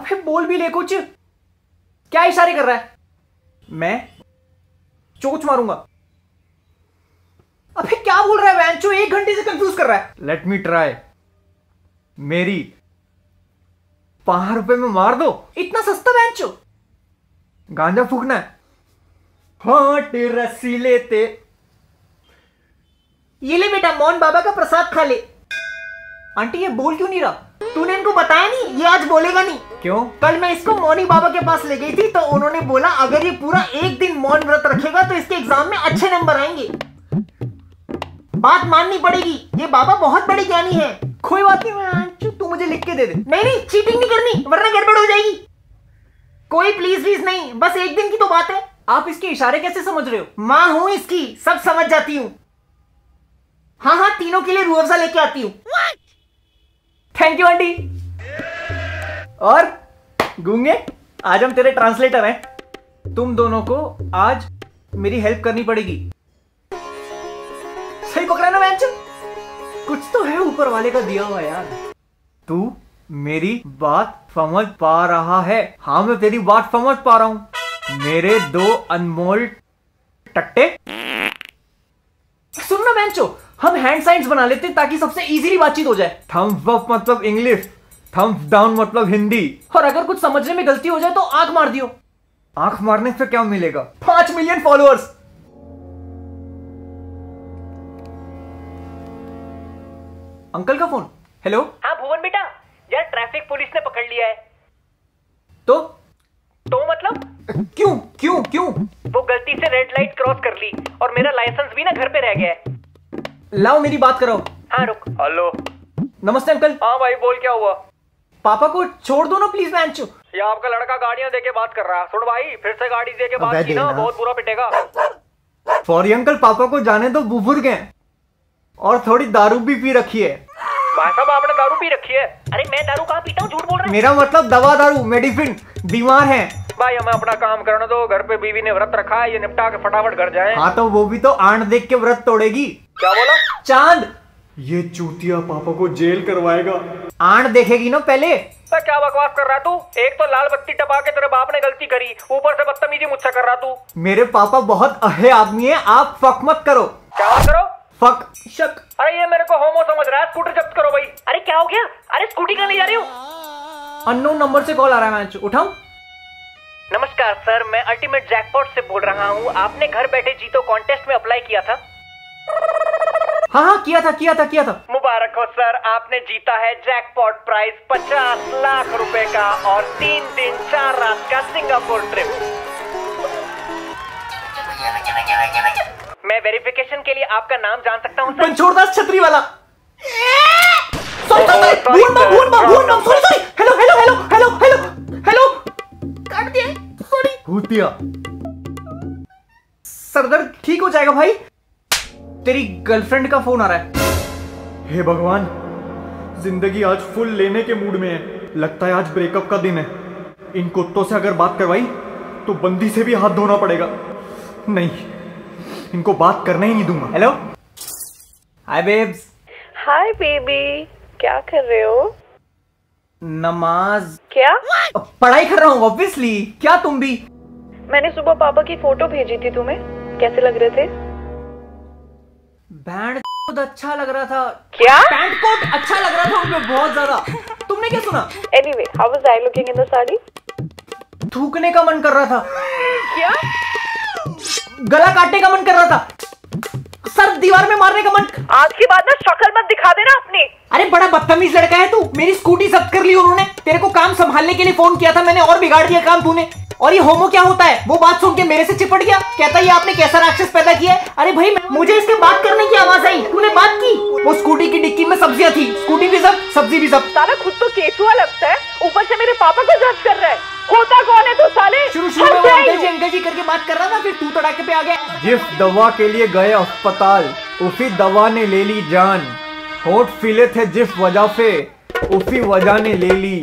अबे बोल भी ले कुछ। क्या इशारे कर रहा है? मैं? चोच मारूँगा। अबे क्या बोल रहा है वैंचो एक घंटे से कंफ्यूज कर रहा है। लेट मी ट्राई मेरी पाँच रुपए में मार दो। इतना सस्ता वैंचो गांजा फूकना है। हाँ रस्सी लेते। ये ले बेटा मोहन बाबा का प्रसाद खा ले। आंटी ये बोल क्यों नहीं रहा? तूने इनको बताया नहीं? ये आज बोलेगा नहीं। क्यों? कल मैं इसको मौनी बाबा के पास ले गई थी तो उन्होंने बोला, अगर ये पूरा एक दिन मौन व्रत रखेगा तो इसके एग्ज़ाम में अच्छे नंबर आएँगे. बात माननी पड़ेगी। ये बाबा बहुत बड़े ज्ञानी है। कोई बात नहीं तू मुझे लिख के दे दे। नहीं नहीं चीटिंग नहीं करनी, वरना गड़बड़ हो जाएगी। कोई प्लीज़ प्लीज़ नहीं, बस एक दिन की तो बात है। आप इसके इशारे कैसे समझ रहे हो? माँ हूँ इसकी, सब समझ जाती हूँ। हाँ हाँ तीनों के लिए रूह अफजा लेके आती हूँ। Thank you aunty. और गूँगे, आज हम तेरे ट्रांसलेटर हैं। तुम दोनों को आज मेरी हेल्प करनी पड़ेगी। सही पकड़ा ना मैच कुछ तो है ऊपर वाले का दिया हुआ यार। तू मेरी बात समझ पा रहा है। हाँ मैं तेरी बात समझ पा रहा हूँ। मेरे दो अनमोल टट्टे। सुन ना बेंचो हम हैंड साइंस बना लेते ताकि सबसे इजीली बातचीत हो जाए। थम्स अप मतलब इंग्लिश थम्स डाउन मतलब हिंदी। और अगर कुछ समझने में गलती हो जाए तो आँख मार दियो। आँख मारने से क्या मिलेगा? पाँच मिलियन फॉलोअर्स अंकल का फ़ोन। हेलो हाँ भुवन बेटा। यार ट्रैफ़िक पुलिस ने पकड़ लिया है। तो? तो मतलब? क्यों? क्यों? क्यों? वो गलती से रेड लाइट क्रॉस कर ली और मेरा लाइसेंस भी ना घर पे रह गया है। लाओ मेरी बात करो हाँ रुक। हेलो नमस्ते अंकल। हाँ भाई बोल क्या हुआ? पापा को छोड़ दो ना प्लीज़ मैं ये आपका लड़का गाड़ियाँ दे के बात कर रहा है। सुन भाई फिर से गाड़ी दे के अबे बात की ना बहुत बुरा पिटेगा। सॉरी अंकल पापा को जाने दो बुज़ुर्ग हैं। और थोड़ी दारू भी पी रखी है। भाई साहब आपने दारू पी रखी है? अरे मैं दारू कहाँ पीता हूँ? झूठ बोल रहे मेरा मतलब दवा दारू मेडिसिन बीमार है। भाई हमें अपना काम करने दो। घर पे बीवी ने व्रत रखा है ये निपटा के फटाफट घर जाए। हाँ तो वो भी तो आंट देख के व्रत तोड़ेगी। क्या बोला? चाँद! ये चूतिया पापा को जेल करवाएगा। आंट देखेगी ना पहले। मैं क्या बकवास कर रहा तू? एक तो लाल बत्ती टपा के तेरे बाप ने गलती करी ऊपर से बदतमीजी मुझसे कर रहा तू। मेरे पापा बहुत अहे आदमी है आप फक मत करो। क्या मत करो? फक शक अरे ये मेरे को होमो समझ रहा है स्कूटर जब्त करो भाई। अरे क्या हो गया? अरे स्कूटी कहाँ ले जा रही हो। अननोन नंबर से कॉल आ रहा है मैच उठाऊं? नमस्कार सर मैं अल्टीमेट जैकपॉट से बोल रहा हूँ। आपने घर बैठे जीतो कॉन्टेस्ट में अप्लाई किया था। हाँ हाँ किया था किया था किया था। मुबारक हो सर। आपने जीता है जैकपॉट प्राइस पचास लाख रुपए का और तीन दिन चार रात का सिंगापुर ट्रिप। मैं वेरिफिकेशन के लिए आपका नाम जान सकता हूँ सर? पंचोरदास छतरी वाला hello hello hello hello hello hello काट दिया। सॉरी भूतिया। सरदर्द ठीक हो जाएगा भाई? तेरी गर्लफ्रेंड का फ़ोन आ रहा है। हे भगवान ज़िंदगी आज फुल लेने के मूड में है। लगता है आज ब्रेकअप का दिन है। इन कुत्तों से अगर बात करवाई तो बंदी से भी हाथ धोना पड़ेगा। नहीं इनको बात करने ही नहीं दूँगा। Hello hi babes hi baby क्या कर रहे हो? नमाज़। क्या? पढ़ाई कर रहा हूँ ऑब्वियसली क्या तुम भी? मैंने सुबह पापा की फ़ोटो भेजी थी तुम्हें। कैसे लग रहे थे? बैंड अच्छा लग रहा था। क्या? पैंट कोट अच्छा लग रहा था उसमें बहुत ज़्यादा। तुमने क्या सुना? Anyway how was I looking in the sari थूकने का मन कर रहा था। क्या? गला काटने का मन कर रहा था। सर दीवार में मारने का मन आज की बात ना शक्ल मत दिखा देना अपनी। अरे बड़ा बदतमीज लड़का है तू। मेरी स्कूटी जब्त कर ली उन्होंने। तेरे को काम संभालने के लिए फ़ोन किया था मैंने और बिगाड़ दिया काम तूने। और ये होमो क्या होता है? वो बात सुन के मेरे से चिपट गया। कहता है आपने कैसा राक्षस पैदा किया है? अरे भाई मुझे इसके बात करने की आवाज़ आई। तूने बात की? वो स्कूटी की डिक्की में सब्ज़ियाँ थी। स्कूटी भी सब सब्ज़ी भी जब्त साला खुद तो केचुआ लगता है। ऊपर से मेरे पापा को जज कर रहा है। होता कौन है तू साले? शुरू शुरू में अंकल जी अंकल जी करके बात कर रहा था फिर तू तड़ाके पे आ गया। जिस दवा के लिए गए अस्पताल। उसी दवा ने ले ली जान। होठ फिले थे जिस वजह से उसी वजह ने ले ली।